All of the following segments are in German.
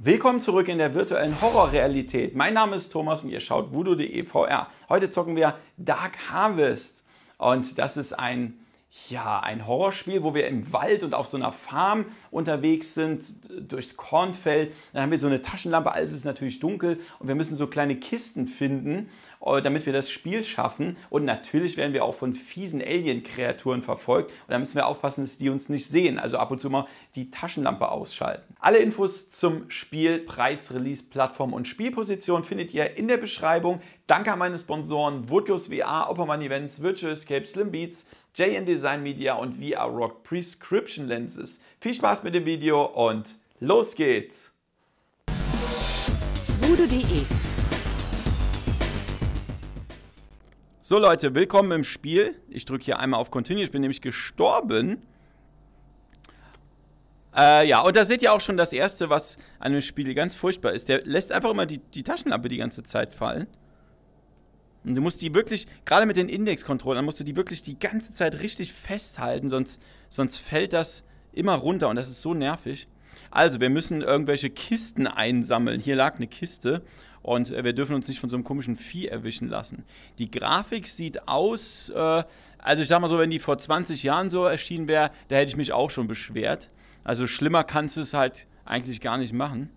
Willkommen zurück in der virtuellen Horrorrealität. Mein Name ist Thomas und ihr schaut voodoo.de VR. Heute zocken wir Dark Harvest und das ist ein ja, ein Horrorspiel, wo wir im Wald und auf so einer Farm unterwegs sind, durchs Kornfeld. Dann haben wir so eine Taschenlampe, alles ist natürlich dunkel und wir müssen so kleine Kisten finden, äh, damit wir das Spiel schaffen. Und natürlich werden wir auch von fiesen Alien-Kreaturen verfolgt und da müssen wir aufpassen, dass die uns nicht sehen. Also ab und zu mal die Taschenlampe ausschalten. Alle Infos zum Spiel, Preis, Release, Plattform und Spielposition findet ihr in der Beschreibung. Danke an meine Sponsoren Woodgos VR, Opperman Events, Virtual Escape, Slim Beats, JN Design Media und VR Rock Prescription Lenses. Viel Spaß mit dem Video und los geht's! Voodoo.de So Leute, willkommen im Spiel. Ich drücke hier einmal auf Continue, ich bin nämlich gestorben. Äh, ja, und da seht ihr auch schon das Erste, was an dem Spiel ganz furchtbar ist. Der lässt einfach immer die, die Taschenlampe die ganze Zeit fallen. Und du musst die wirklich, gerade mit den Indexkontrollern, musst du die wirklich die ganze Zeit richtig festhalten, sonst, sonst fällt das immer runter und das ist so nervig. Also, wir müssen irgendwelche Kisten einsammeln. Hier lag eine Kiste und äh, wir dürfen uns nicht von so einem komischen Vieh erwischen lassen. Die Grafik sieht aus, äh, also ich sag mal so, wenn die vor 20 Jahren so erschienen wäre, da hätte ich mich auch schon beschwert. Also schlimmer kannst du es halt eigentlich gar nicht machen.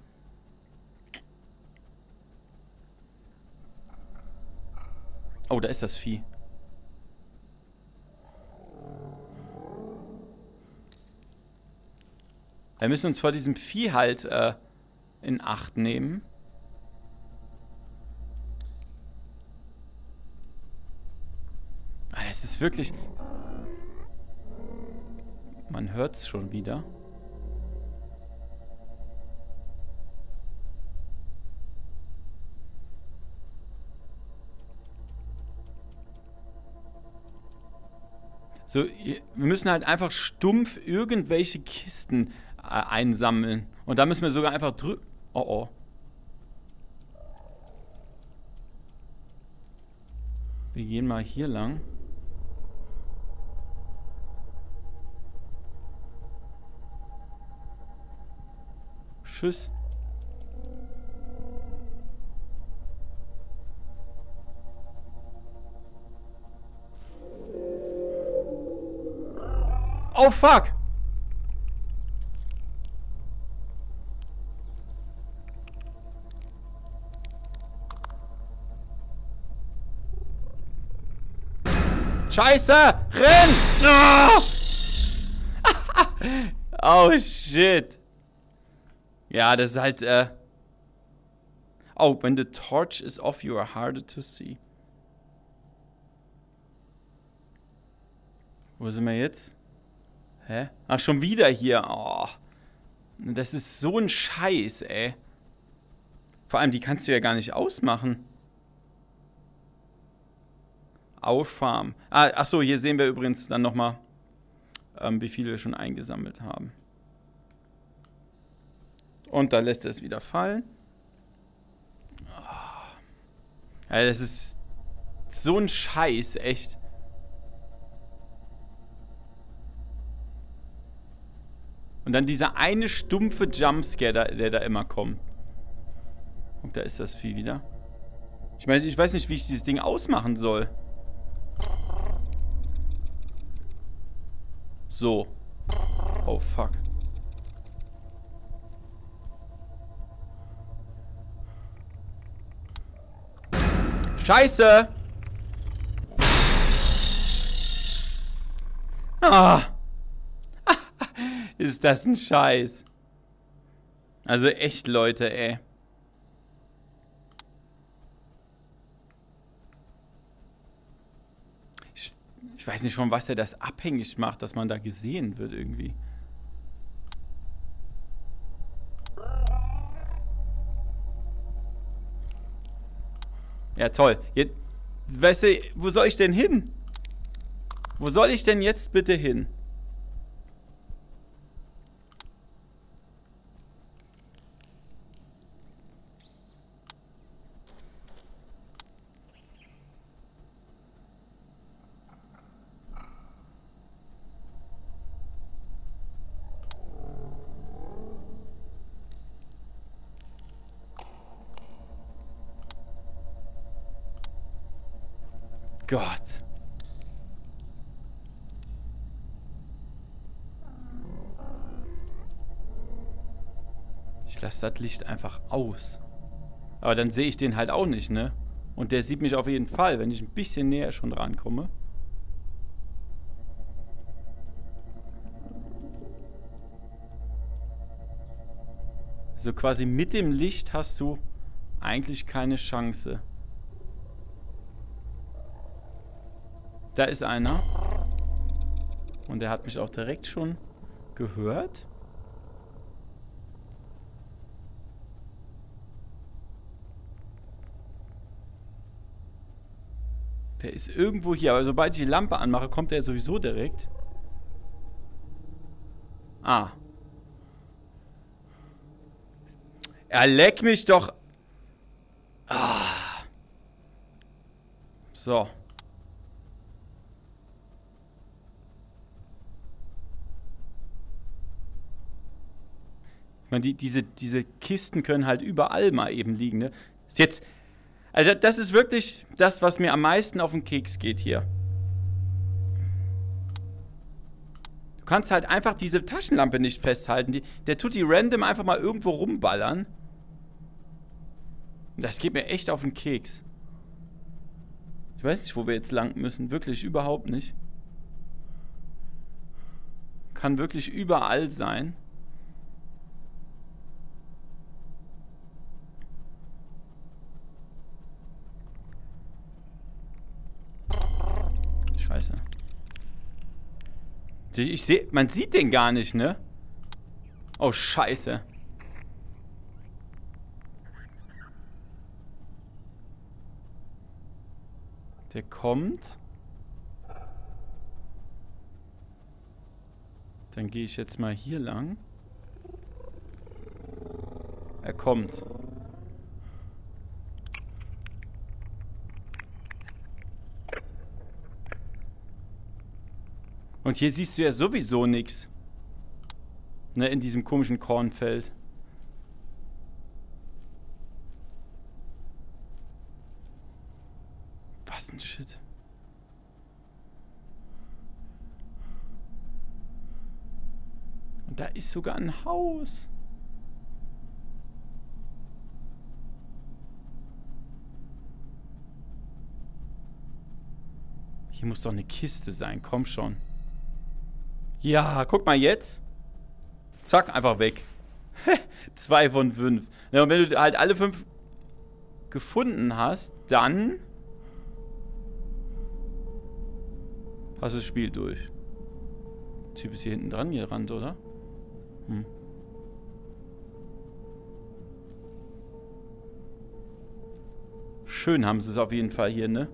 Oh, da ist das Vieh. Wir müssen uns vor diesem Vieh halt äh, in Acht nehmen. Ah, es ist wirklich... Man hört es schon wieder. So, wir müssen halt einfach stumpf irgendwelche Kisten äh, einsammeln. Und da müssen wir sogar einfach drücken. Oh oh. Wir gehen mal hier lang. Tschüss. Oh, fuck! Scheiße! Renn! Oh! oh, shit. Ja, das ist halt, äh... Oh, when the torch is off, you are harder to see. Wo sind wir jetzt? Hä? Ach, schon wieder hier. Oh. Das ist so ein Scheiß, ey. Vor allem, die kannst du ja gar nicht ausmachen. Our Farm. Ah, achso, hier sehen wir übrigens dann nochmal, ähm, wie viele wir schon eingesammelt haben. Und da lässt er es wieder fallen. Oh. Ja, das ist so ein Scheiß, echt. Und dann dieser eine stumpfe Jumpscare, der, der da immer kommt. Und da ist das Vieh wieder. Ich, mein, ich weiß nicht, wie ich dieses Ding ausmachen soll. So. Oh, fuck. Scheiße! Ah! Ist das ein Scheiß. Also echt, Leute, ey. Ich, ich weiß nicht, von was er das abhängig macht, dass man da gesehen wird irgendwie. Ja, toll. Jetzt, weißt du, wo soll ich denn hin? Wo soll ich denn jetzt bitte hin? Gott. Ich lasse das Licht einfach aus. Aber dann sehe ich den halt auch nicht, ne? Und der sieht mich auf jeden Fall, wenn ich ein bisschen näher schon rankomme. Also quasi mit dem Licht hast du eigentlich keine Chance. Da ist einer. Und der hat mich auch direkt schon gehört. Der ist irgendwo hier, aber sobald ich die Lampe anmache, kommt er sowieso direkt. Ah. Er leck mich doch. Ah. So. Ich meine, die, diese, diese Kisten können halt überall mal eben liegen, ne? Ist jetzt also das ist wirklich das, was mir am meisten auf den Keks geht hier. Du kannst halt einfach diese Taschenlampe nicht festhalten. Die, der tut die random einfach mal irgendwo rumballern. Das geht mir echt auf den Keks. Ich weiß nicht, wo wir jetzt lang müssen. Wirklich überhaupt nicht. Kann wirklich überall sein. Scheiße. Ich sehe, man sieht den gar nicht, ne? Oh, scheiße. Der kommt. Dann gehe ich jetzt mal hier lang. Er kommt. Und hier siehst du ja sowieso nichts. Ne, in diesem komischen Kornfeld. Was ein Shit. Und da ist sogar ein Haus. Hier muss doch eine Kiste sein, komm schon. Ja, guck mal jetzt. Zack, einfach weg. Zwei von fünf. Ja, und wenn du halt alle fünf gefunden hast, dann hast du das Spiel durch. Der Typ ist hier hinten dran gerannt, oder? Hm. Schön haben sie es auf jeden Fall hier, ne?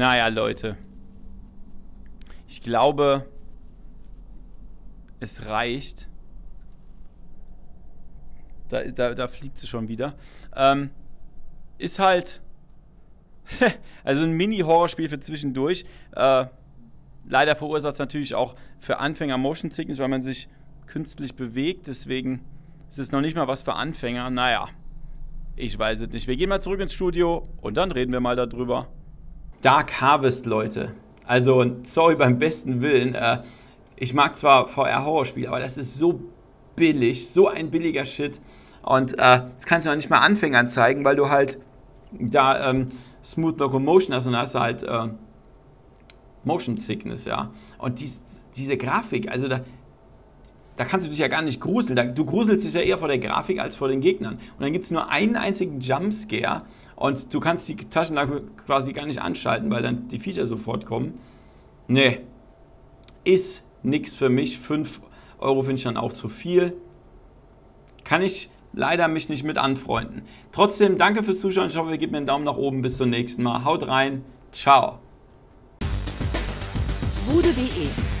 Naja, Leute. Ich glaube, es reicht. Da, da, da fliegt sie schon wieder. Ähm, ist halt. also ein Mini-Horrorspiel für zwischendurch. Äh, leider verursacht es natürlich auch für Anfänger Motion Sickness, weil man sich künstlich bewegt. Deswegen ist es noch nicht mal was für Anfänger. Naja, ich weiß es nicht. Wir gehen mal zurück ins Studio und dann reden wir mal darüber. Dark Harvest, Leute. Also, sorry beim besten Willen. Äh, ich mag zwar VR-Horrorspiele, aber das ist so billig, so ein billiger Shit. Und äh, das kannst du noch nicht mal Anfängern zeigen, weil du halt da ähm, Smooth Locomotion hast und hast halt äh, Motion Sickness, ja. Und dies, diese Grafik, also da, da kannst du dich ja gar nicht gruseln. Du gruselst dich ja eher vor der Grafik als vor den Gegnern. Und dann gibt es nur einen einzigen Jumpscare und du kannst die Taschenlampe quasi gar nicht anschalten, weil dann die Feature sofort kommen. Nee, ist nichts für mich. 5 Euro finde ich dann auch zu viel. Kann ich leider mich nicht mit anfreunden. Trotzdem, danke fürs Zuschauen. Ich hoffe, ihr gebt mir einen Daumen nach oben. Bis zum nächsten Mal. Haut rein. Ciao. Voodoo.de